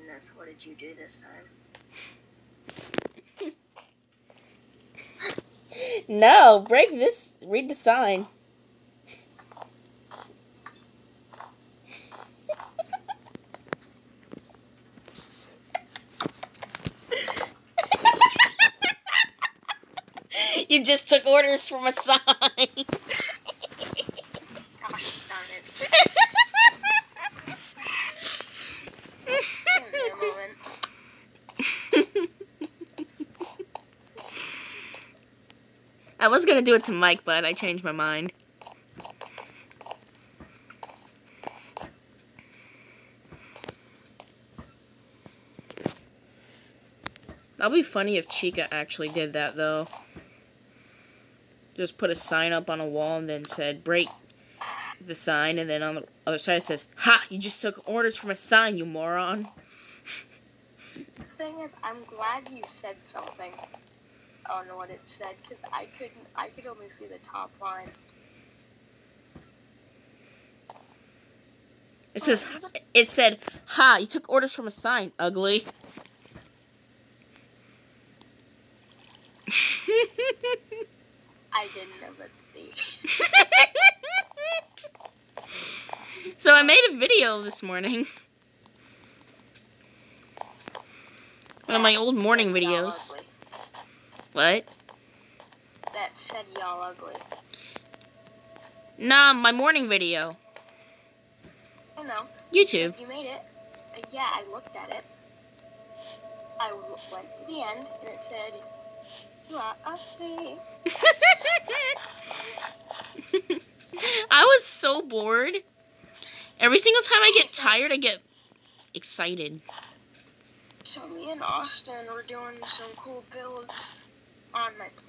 goodness, what did you do this time? No, break this. Read the sign. you just took orders from a sign. Gosh darn it. Give me a moment. I was gonna do it to Mike, but I changed my mind. That'd be funny if Chica actually did that, though. Just put a sign up on a wall and then said, break the sign, and then on the other side it says, Ha! You just took orders from a sign, you moron. The thing is, I'm glad you said something. I don't know what it said because I couldn't. I could only see the top line. It says, it said, Ha! You took orders from a sign, ugly. I didn't know that the. so I made a video this morning. One of my old morning videos. What? That said y'all ugly. Nah, my morning video. I know. YouTube. You made it. Uh, yeah, I looked at it. I went to the end and it said, "You are ugly." I was so bored. Every single time I get tired, I get excited. So me and Austin were doing some cool builds on my